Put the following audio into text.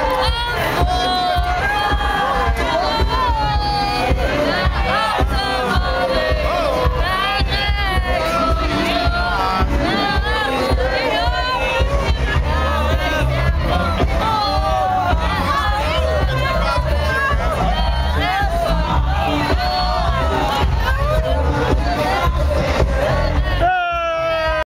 ¡Vamos!